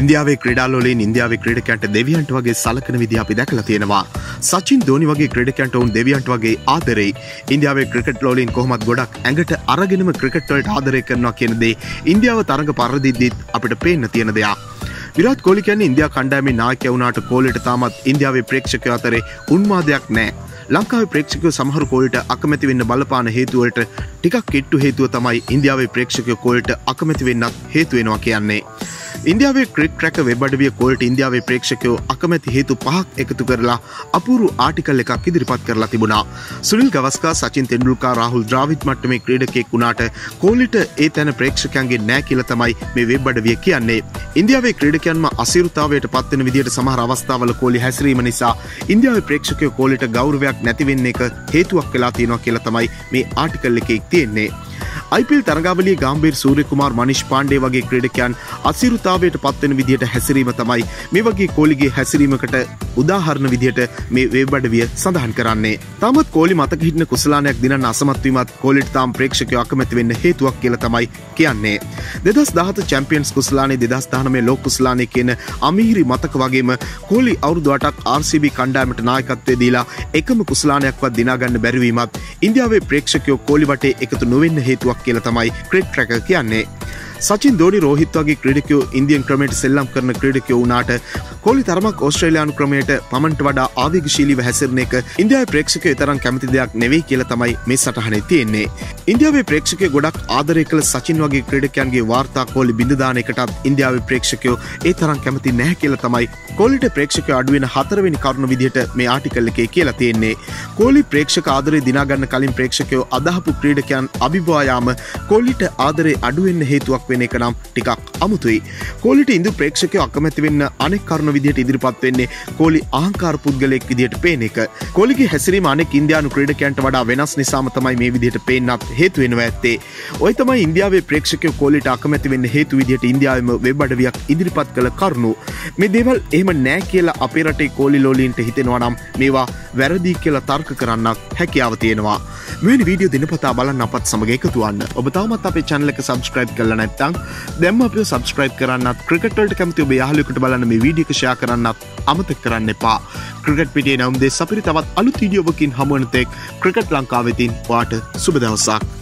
ඉන්දියාවේ ක්‍රඩාලෝලින් ඉන්දියාව ක්‍රඩකන්ට දෙවියන්ට වගේ සලකන විදි අපි දැකලා තියෙනවා. සචින් දෝනි වගේ ක්‍රඩකන්ට ඔවුන් දෙවියන්ට වගේ ආදරෙයි. ඉන්දියාවේ ක්‍රිකට් ලෝලින් කොහොමත් ගොඩක් ඇඟට අරගෙනම ක්‍රිකට්වලට ආදරය කරනවා කියනදේ ඉන්දියාව තරඟ පරදිද්දිත් අපිට පේන්න තියෙන දෙයක්. විරත් කෝලි කියන්නේ ඉන්දයා කණ්ඩෑමේ නායකය වුණාට කෝලට තාමත් ඉන්දියාවේ ප්‍රේක්ෂකය අතරේ උන්මාදයක් නෑ ලංකාව ප්‍රේක්ෂකය සමහර කෝලට අකමැති වෙන්න බලපාන හේතුවලට ටිකක් කෙට්ටු හේතුව තමයි ඉන්දියාවේ ප්‍රේක්ෂකය කෝලට අකමැති වෙන්නත් හේතුවෙනවා කියන්නේ. ඉන්දියාවේ ක්‍රික් රැක වෙබඩවිය කොල්ට ඉන්දියාවේ ප්‍රේක්ෂකයෝ අකමැති හේතු පහක් එකතු කරලා අපුරු ආටිකල් එකක් ඉදිරිපත් කරලා තිබුණා. සුනිල් ගවස්කා සචින් තෙන්ඩුල්කා රාහුල් ද්‍රාවිත් මට්ටමේ ක්‍රීඩකෙක් වුණාට කෝලිට ඒ තැන ප්‍රේක්ෂකයන්ගේ නෑ කියල තමයි මේ වෙබ්බඩවිය කියන්නේ. ඉන්දියාවේ ක්‍රීඩකයන්ම අසිරුතාවයට පත්වෙන විදිට සමහර අවස්ථාවල කෝලි හැසිරීම නිසා ඉන්දියාව ප්‍රේක්ෂකය කෝලිට ගෞරවයක් නැතිවෙන්න එක හේතුවක් කලා තියෙනවා කියලා තමයි මේ ආටිකල් එකෙක් තියෙන්නේ. IPල් තරගාවලිය ගම්බීර් සූරයකුමාර් මනිෂ් පාණ්ඩේ වගේ ක්‍රඩකයන් අසිරුතාවයට පත්වෙන විදිහට හැසිරීම තමයි මේ වගේ කෝලිගේ හැසිරීමකට උදාහරණ විදිහට මේ වේබඩවිය සඳහන් කරන්නේ. තමත් කෝලි මතක හිටන කුසලානයක් දින අසමත්වීමත් කෝලිට තාම් ප්‍රේක්ෂකය අකමැති වෙන්න හේතුවක් කියල තමයි කියන්නේ. දෙදස් දහත චැම්පියන්ස් කුස්ලානේ දෙදස් දානමේ ලෝක කුස්ලානය කියන අමිහිරි මතක වගේම කෝලි අවුරුදුවටක් RCB කණ්ඩෑමට නායකත්වය දීලා එකම කුස්ලානයක්වත් දිනාගන්න බැරිවීමත් ඉන්දියාවේ ප්‍රේක්ෂකයෝ කෝලිවටේ එකතු නොවෙන්න හේතුවක් කියල තමයි ක්‍රෙට් රැක කියන්නේ. සචින් දෝනි රෝහිත් වගේ ක්‍රඩිකයෝ ඉන්දියන් ක්‍රමයට සෙල්ලම් කරන ක්‍රඩිකයෝ වුනාට කොලි තරමක් ඔස්ට්‍රේලයානු ක්‍රමයට පමන්ට වඩා ආවිගශීලිව හැසිරන එක ඉන්දියාව ප්‍රේක්ෂකය තරම් කැමති දෙයක් නෙවෙයි කියල තමයි මේ සටහන තියෙන්නේ. ඉන්දියාවේ ප්‍රේක්ෂකය ගොඩක් ආදරය කළ සචින් වගේ ක්‍රඩකයන්ගේ වාර්තා කෝලි බිඳදානකටත් ඉන්දියාව ප්‍රේක්ෂකයෝ ඒ තරම් කැමති නැහැ කියල තමයි කොලිට ප්‍රේක්ෂක අඩුවෙන හතරවෙනි කරුණු විදිහට මේ ආටිකල්ල එකේ කියලා තියෙන්නේ. කෝලි ප්‍රේක්ෂක ආදරය දිනාගන්න කලින් ප්‍රේක්ෂකයෝ අදහපු ක්‍රීඩකයන් අභිභවායාම කොල්ලිට ආදරේ අඩුවෙන්න හේතුවක් වෙන එක නම් ටිකක් අමුතුයි. කෝලිට ඉදු ප්‍රේක්ෂකය අකමැති වෙන්න අනෙක් කරුණ විදිහට ඉදිරිපත් වෙන්නේ කෝලි ආංකාර පුද්ගලෙක් විදිහට පේන එක. කොලිගේ හැසිරීම අනෙක් ඉන්දයානු ක්‍රීඩකයන්ට වඩා වෙනස් නිසාම තමයි මේ විදිහට පේන්නත් හේතු වෙනවා ඇත්තේ. ඔය තමයි ඉන්දියාවේ ප්‍රේක්ෂකය කෝලිට අකමැති වෙන්න හේතු විදිහට ඉන්දියාවම වෙබ්බඩවියක් ඉදිරිපත් කළ කරුණු. මේ දේවල් එහෙම නෑ කියලා අපේ රටේ කෝලි ලෝලීන්ට හිතෙනවා නම් මේවා වැරදි කියලා තර්ක කරන්නක් හැකියාව තියෙනවා. මෙනි වීඩියෝ දිනපතා බලන්න අපත් සමග එකතුවන්න ඔබ තවමත් අපේ චැනලක සබස්ක්‍රයිබ් කරල නැත්තං දැම්ම අප සබස්ක්‍රයිබ් කරන්නත් ක්‍රිකටල්ට කැමති ඔබ යාලෙකුට බලන්න මේ වීඩියකෂයා කරන්නත් අමතක් කරන්න එපා. ක්‍රිකට් පිටිය නම්දේ සපිරි තවත් අලු තිඩියෝබකින් හමුවනතෙක් ක්‍රිකට් ලංකාවෙතින් වාට සුබදවසක්